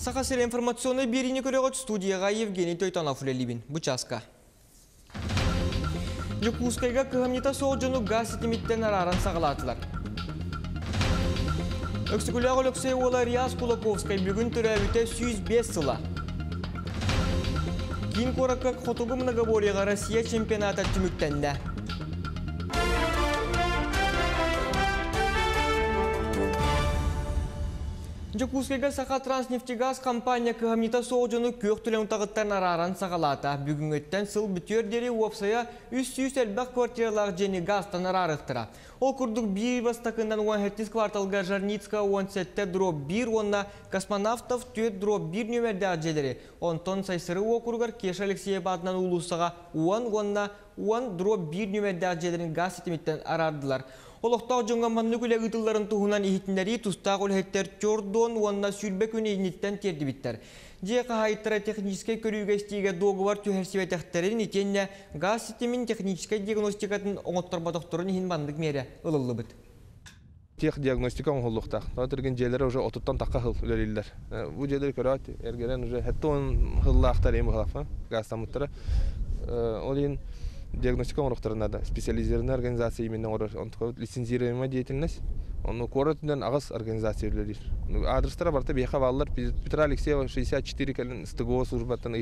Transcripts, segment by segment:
Сақасыр информационный беріне көрегіт студияға Евгений Тойтанов үлелебін. Бұчаска. Жүкускайға кығамнита соғжыны газ сетіметтен арарын сағылатылар. Өксікіліғі өксей ола Риас Кулаковскай бүгін түрәвіте 105 сыла. Кин коракка хотугу многоборьяға Россия чемпионаты түміктенді. Жекускайга саха транснефтегаз компания кыгамнита соғжыны көк түлен тағыттан араран сағалата. Бүгін өттен сыл бүтер уапсая үс сүйіс әлбәқ квартиралағы жені газтан арарықтыра. Ол күрдік бір бастақындан 17 кварталға Жарницка 17 дроп 1, онна космонавтов төт дроп 1 нөмерді әджелері. Онтон сайсыры окургар Кеш Алексеев адынан улусыға 10, онна 10 дроп 1 нөмерді әджелерін газ сетіметтен арардылар. Олықтау жоңға манны күлі ұтыларын тұхынан ихтінлері тұстақ өлхеттер чордон уанна сүрбе күні инеттен терді біттер. Же қағайттыра техническай көріуге стиге доғывар түйерсібетектерін итенне газ системин техническай диагностикатын оңоттарба докторын ихин бандық мере ылылы бұд. тех диагностика оңғоллуқтақ. Нотырген желері уже отуттан таққа хыл үлелілер. Бұл желері көрәт, әргерен уже хәтті он хыллақтар емі қылақпа, газ тамыттары. Ол ең диагностика оңырықтарына да специализированная организация именно орыр. Он лицензируемая деятельность. Он коротындан ағыз организация үлелер. Адрестара барта бейха балалар Петра Алексеева 64 кәлін стыгова службаттан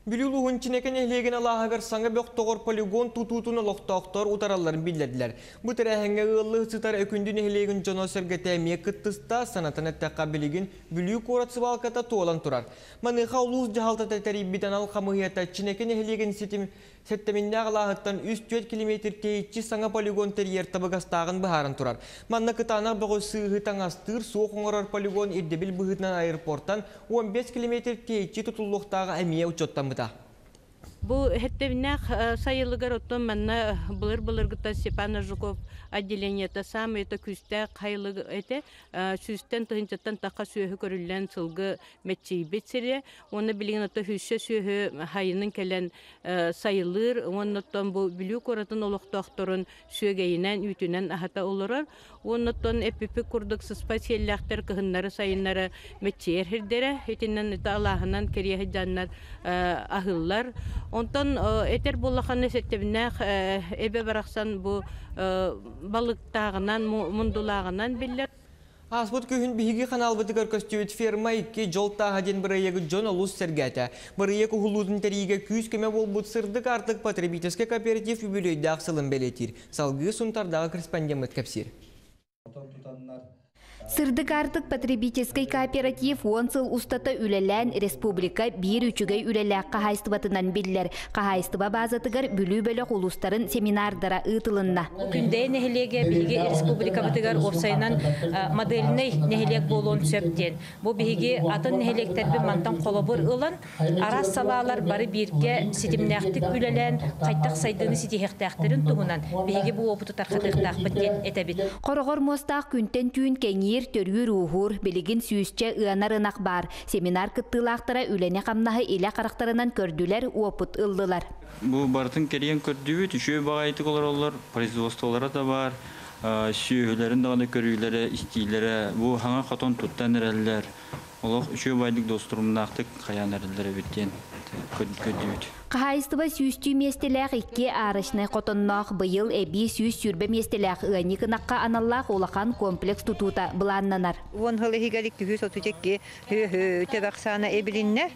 ыйтықыдың Бүлүлу хүнчинекен эхлеген алағагар саңа бөқтоғыр полигон тутутуны лоқтоқтор утараларын билдерділер. Бұ тәрәхіңе ылы сытар өкүндүн эхлеген жоно сәргәтәме кыттыста санатын әттәққа білеген бүлүү коратсы балката туолан турар. Маныға улуыз жағалта тәтәрі бітен ал қамығията чинекен эхлеген сетім сеттеминне ағылағыттан 3-4 километр тейітчі саңа полигон терьер табығастағын бұхарын тұрар. Манна кытанақ бұғы сығы таңастыр соқ оңырар полигон ирдебіл бұғытынан аэропорттан 15 километр тейітчі тұтылуқтағы әмие 있다. Бу хеттебиннах сайылыгар оттон манна былыр былыр гыта Степан Жуков отделениета сам это күстә кайлы эте сүстен тыгынчаттан такка сөйһө көрүлгән сылгы метчи бетсере. Оны билген ото хүссе сөйһө хайынын келен сайылыр. Оннотон бу билүү коратын олоктокторун сөйгәйинен үтүнен ахата олорор. Оннотон эпипи курдук спасияллахтар кыһыннары сайыннары метчиер хирдере этинен талахынан керие жаннар ахыллар Онтон этер буллаханы сеттебинах эбе бараксан бу балыктагынан мундулагынан биллер Аспыт күйін бігі қанал бұтығыр көстеуіт ферма икке жолта ғаден бірайегі жон олус сәргәті. Бірайегі хулудын тәріге күйіз көме бол бұт сырдық артық потребительский кооператив үбілейді ақсылын бәлетір. Салғы сұнтардағы корреспондент кәпсір. Сырдык артык потребительский кооператив онсыл устата үлелән республика бир үчүгей үлеләк кахайстыбатынан биллер. Кахайстыба базатыгар бүлүү бөлөк улустарын семинардара ытылынна. Күндей нехилеге биги республика бытыгар опсайнан модельный нехилек болон сөптен. Бу биги атын нехилектерби мантан колобур ылан арас салалар бары бирге ситимнәхтик үлелән кайтак сайдыны ситихтәхтерин тугунан биги бу опуту тархатыктак битен этебит. Корогор мостак күнтен түйін кеңир төрүөр уухур билигин сүүсче ыанарынак бар. Семинар кыттылаактара үлене камнаһы иле карактарынан көрдүлер уопут ыллылар. Бу бартын керен көрдүбүт үшөө багайты колоролор производстволары да бар. Сүйөлөрүн дагы көрүүлөрү, истилери бу хаңа хатон туттан эрелер. Олох үшөө байдык достурумнактык каян эрелер биттен көрдүбүт. Қағайыстыба сүйістүй местеләқ икке арышны қотыннақ бұйыл әбі сүйіс сүрбе местеләқ ұғани кынаққа аналлақ олақан комплекс тұтута бұланнанар. Он хылы хигалик түйіс отучекке төбақсаны әбілінне,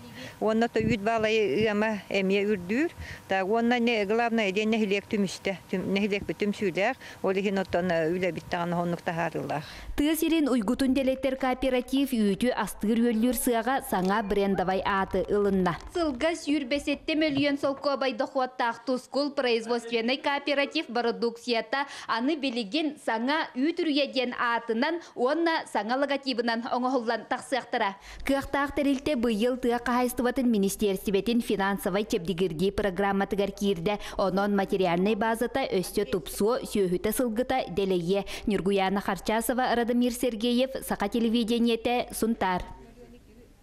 онна то үйт балайы ұяма әме үрдүр, та онна не главное ден нехилек түмісті, нехилек бітім сүйләқ, олихин оттан үлі біттағаны хоннықта харылақ. Тыз ирин уйгутун делеттер кооператив үйті астыр өллүр сыға саңа брендовай аты ылынна. Сылға сүйірбесетте мөлүйен солко байдохуаттақ тускул производственный кооператив продукцията аны билеген саңа үйтүрүйеден атынан онна саңа логотипынан оңоһуллан тақсықтыра. Кықтақ тәрілте бұйыл тыға қағайстыватын министерстиветін финансовай чепдигирги программа тыгар кирді. Онон материальный базата өсті тупсу сүйіхіті сылгыта делее Нюргуяна Харчасова Радомир Сергеев Сақа телевидениете Сунтар.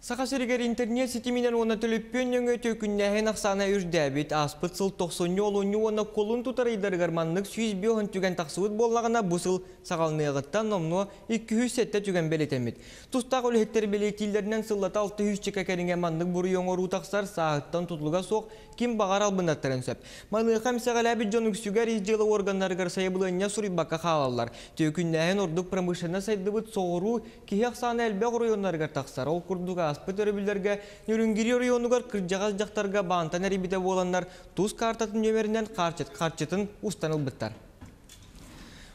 Сақа интернет сетименен оны төліппен өңі төкіннәхен ақсана үрдәбет аспыт сыл 90 олуны оны қолын тұтар идаргарманлық 100 түген тақсуыт боллағына бұсыл сағалныйығыттан номну 200 сетте түген белетемет. Тұстақ өліхеттер белетилерінен сыллата 600 чека кәрінге манлық бұры оңыр ұтақсар сағыттан тұтылға соқ ким бағар албынаттарын сөп. Манлықам сәғаләбі жон үксүгер изделі органдарығар сайыбылыня баққа қалалар. Төкіннәхен ордық промышына сайдыбыт соғыру кихе ақсаны әлбе құройонларығар тақсар. Ол күрдіға аспыт өрөбүллерге нүрүнгири районугар кыржагас жактарга баантан эрибите боланнар туз картатын нөмеринен карчытын устанылбыттар.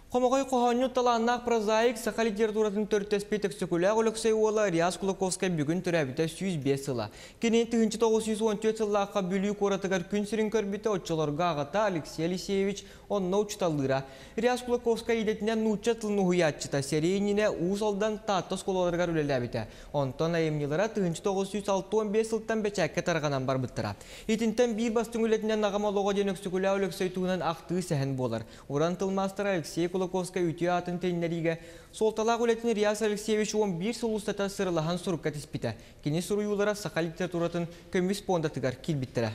Қомағай қоғаню таланнақ прозаик сақа литературатын төрттес петек сөкілі олықсай ола Риас Кулаковскай бүгін түрәбіті 105 сыла. Кенен 1914 сыллаққа бүлі қоратығар күн сірін көрбіті отчыларға ағата Алексей Алексеевич онна учталыра. Риас Кулаковскай едетінен нуча тылны хуятчыта серейніне уыз алдан таттас колаларғар үлеләбіті. Онтон айымнелара 1915 сылттан бәчәкке тарғанан бар бұттыра. Етінтен бір бастың үлетінен ағамалуға денек сөкілі олықсай туынан ақты сәхін болар. Уран тылмастыр Алексей Кулаковская үтү атын теннериге солталақ үлетін Риас Алексеевич 11 солустата сырылахан сурукка тиспита. Кені суруюлара сақа литературатын көміс пондатыгар килбиттера.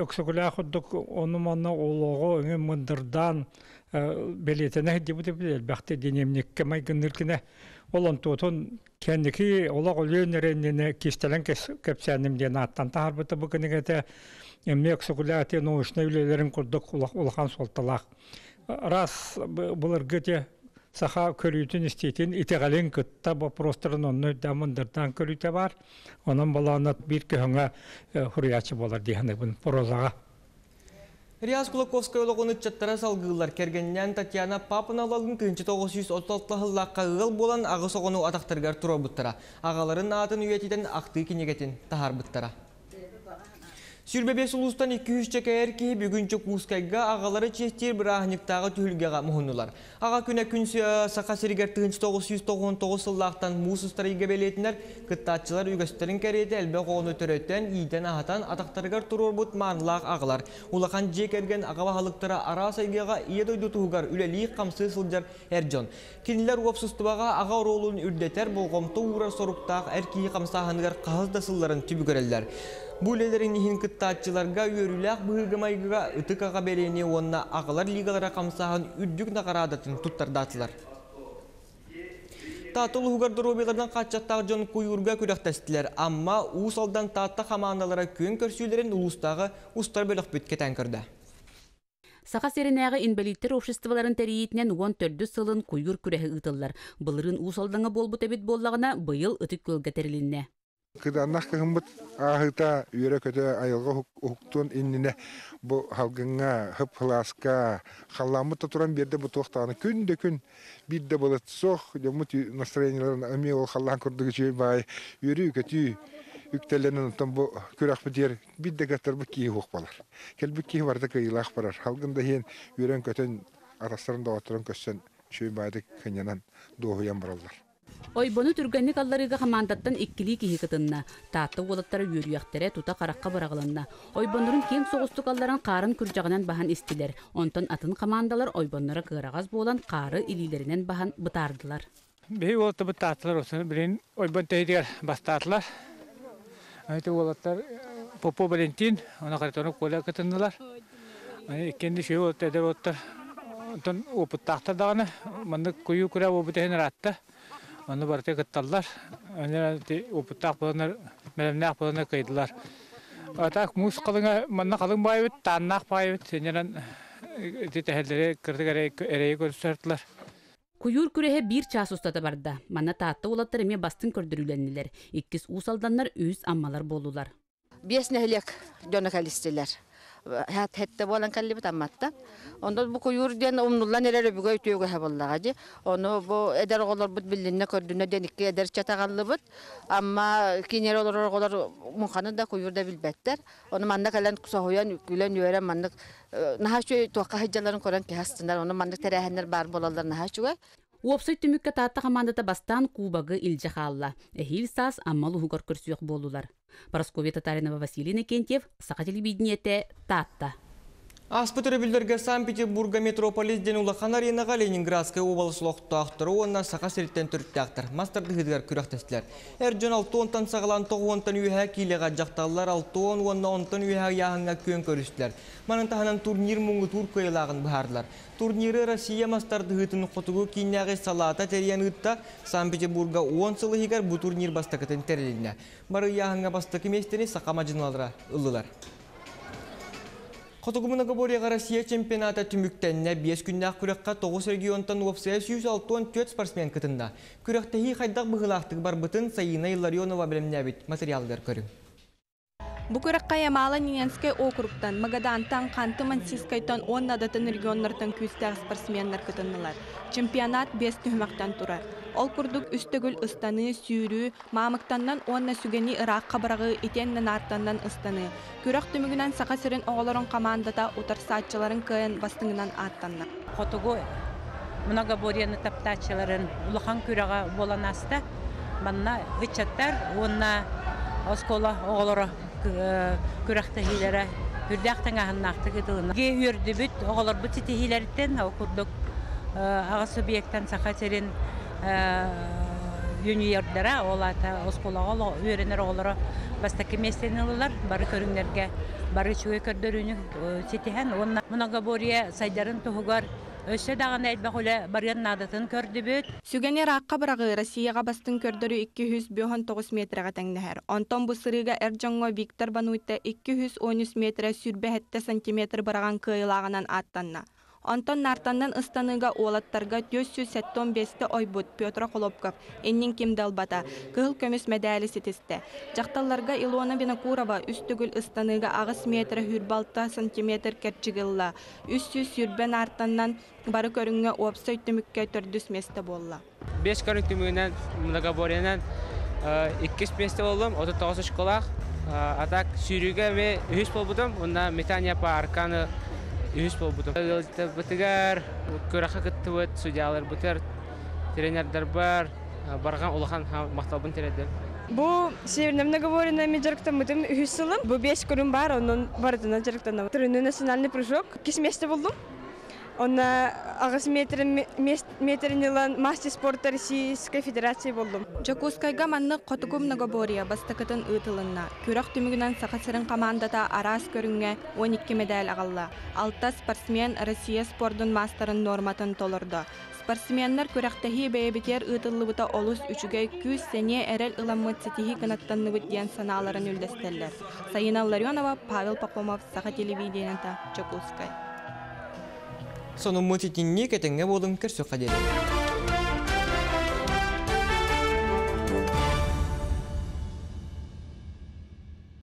Өксөкүлә ходдук оны манна олого өңө мындырдан белетене дибути бил бахте денемникке май гыныркине олон тотон кендики олог өлөнеренне кистелен кепсәним ден аттан таарбыты бүгенегете эмне өксөкүлә те научный үлелерин курдук улахан солталақ раз булар гөте саха көрүйтүн истейтин итегален кытта вопростарын онны дамындырдан көрүйтө бар онун баланы бир көңө хуриячы болар дегенде бун прозага Риас Кулаковская олығын үтчаттара салғылар кергеннен Татьяна Папыналалын 1936 ғыллаққа ғыл болан ағыс оғыну атақтырғар тұра бұттыра. Ағаларын атын үйетіден ақты кенегетін тахар бұттыра. Сүрбебес улустан 200 чекәйер ки бүгінчі кускайга ағалары честер бір ахниктағы түхілгеға мұхынылар. Аға күні күн сақа сірігер 1999 сыллақтан мұсыстар иге белетінер кыттатчылар үгістерін кәреті әлбе қоғыны түреттен иден ағатан атақтарығар тұрор бұт маңлақ ағалар. Улақан жек әрген ағава халықтара ара сайгеға ие дойды тұғығар үлелі қамсы сылжар әржон. Кинилер уапсыстыбаға аға ролын үрдетер болғымты урар соруқтақ әркей қамсағанығар қағызда сылларын түбігірелер. Булелерин ихин кыттаатчыларга үйөрүлээх быһыгамайгыга ытык ага берени онна агалар лигалара камсахан үрдүк нақарадатын туттардаатылар. Татыл хугар дробилардан качаттагы жон куюрга күрәктәстиләр, амма усалдан татта командалары көн көрсүләрен улустагы устар бөлөк бүткетен көрдө. Саха серенәгы инвалидтер обществоларын тәриетнен 14 сылын ытыллар. Былырын усалдаңа болбут эбит боллагына быйыл ытык көлгә терилинне. Кыданнах кыгымбыт ахыта үйрө көтө айылга хуктун иннине бу халгыңа хып хласка халламыта туран берде бу тохтаны күндө күн. Бидде болот сох жомут настроенияларын ами ол халлан курдугу чөй бай үйрү көтү үктеленен тон бу күрак бидер бидде гатар бу ки хук балар келбик ки барда кыйлах барар. Халгында хен үйрөн көтөн арастарында отуран көссөн чөй байды кынянан доохуян баралар Ойбону түргенник алларыга хамандаттан иккили киһи кытынна, таатты уолаттары үйрüяхтере тута каракка барагаланна. Ойбоннорун кем соғыстык алларын қарын күржагынан бахан истилер. Онтон атын командалар ойбоннора кырагаз болан қары илилеринен бахан бытардылар. Бей олты бытаатылар осын бірін ойбон тейдер бастаатылар. Айты олаттар Попо Валентин, она картонок коля кытыннылар. Кенди шүй олты эдер оттар. Онтон опыттақтар дағаны, манды күйі күрә опытын ратты. Оны барты кытталлар. Они мәлемнақ боланар кайдылар. Атак мус калыңа манна калың байбыт, байбыт, сенерен. Куюр күреһе бир час устата барда. Манна таатта улаттар эме бастын көрдүрүләннеләр. Иккис усалданнар үз аммалар болулар. Бес нәһлек хетте болан каллибит амматта. Онда бу куюр ден умнуллан эрер бүгөй түйгө хабаллага жи. Оны бу эдер оголор бут билинне көрдүнө деникке эдер чатагаллыбыт. Амма кинер олор оголор муханы да куюр да билбеттер. Оны манда калан сохуян күлен юрен мандык нахачу тока хаҗаларын көрән ки хастындар. Оны мандык терәһәннәр бар болалар нахачуга. Уопсой түмүккө таатта командата бастан кубагы илже хаалла. Эхил сас аммалу хугар көрсүөк болулар. Парасковия Татаринова Василий Кентьев, Саха телевидениете, Татта. Аспытыры білдерге Санкт-Петербурга метрополис ден улахан аренаға Ленинградская облыс лоқтақтыры онна сақа серттен түрттіяқтыр. Мастарды хыдығар күрақтестілер. Әрджон алтуонтан сағалан тоғуонтан үйәға кейлеға жақталылар алтуон онна онтан үйәға яғынға көн көрістілер. Манын таханан турнир мұңғы тур көйлағын бұхардылар. Турниры Россия мастарды хытын қотуғы кейнәғі салата териян ұтта Санкт-Петербурга 10 сылы хигар бұ турнир бастақытын тәреліне. Бары яғынға бастықы местені сақама жыналыра ұлылар. Хотугумуна Борияға Россия чемпионата түміктенне 5 күннәк күрекқа 9 регионтан опсая 106 спортсмен кытында. Күректегі қайдақ бұғылақтық бар бұтын Саина Илларионова білімнәбіт материалдар көрі. Букуракка Ямала Ниненский округтан, Магадантан, Канты Мансискайтан, он надатын регионнартан күстәг спортсменнар кытыннылар. Чемпионат бес түхмәктән тура. Ол курдук үстөгүл ыстаны, сүйрүү, мамыктаннан онна сүгени ырак кабырагы итеннен артандан ыстаны. Күрәк түмүгүнән сака сирен оголорон командада утар саатчыларын кыйын бастыңынан аттанна. Хотугу многоборьяны таптачыларын улахан күрәгә болан аста. Манна вичаттар, онна оскола оголоро күрәхтә хиләре үрдәктән аһыннакты гыдылына. Ге үрдү бит оголор бу тити хиләрдән һау курдук ага сахатерин юниордара олата оскола үйренер оголоро бастаки местенилар бары көрүңнәргә бары чуе көрдөрүнү ситиһен онна многоборье сайдарын туһугар Өсө даган әйтбәк үле барган надатын көрдүбүт. Сүгәне ракка барагы Россияга бастын көрдөрү 209 метрга тәңнәһәр. Онтон бу сырыга Эрҗоңго Виктор Бануйта 213 метр сүрбә хәтта сантиметр бараган кыйлагынан аттанна. Онтон нартаннан ыстаныга уолаттарга 475 ойбут Петр Колопков, эннин ким далбата, кыл көмүс медали сетисте. Жакталларга Илона Винокурова үстүгүл ыстаныга агыс метр хүрбалта сантиметр керчигылла. Үссү сүрбен артаннан бары көрүнгө опса үттүмүккө төрдүс месте болла. 5 көрүк түмүгүнөн многоборьянан 2 месте болдум, 39 школах. Атак сүйрүгө ме 3 болбудум, онда метания по арканы Үһүс болбутум. Бытыгар көрәхә кыттыбыт, судьялар бутер, тренердар бар, барган улахан мактабын терәдер. Бу северном наговорена меджарктан мытым үһүс сылым. Бу беш көрүм бар, онун бардына жарктан. Тренер национальный прыжок. Кис месте болдум. Онна агыс метринилан мастер спорта Российской Федерации болдум. Жакускайга манны Котугум Нагобория бастакытын ытылынна. Күрәк түмүгүнән сахасырын командата арас көрүнгө 12 медаль агалла. Алта спортсмен Россия спордун мастерын норматын толорду. Спортсменнер күрәктәһи бәйбитер ытыллыбыта олус үчүгә күз сене эрел ыламмыт сетихи канаттанныбыт диэн санааларын үлдәстелләр. Саина Ларионова, Павел Попомов, Саха телевидениета, Чакускай. Соның мұтетінне кетіңе болың көрсі қадері.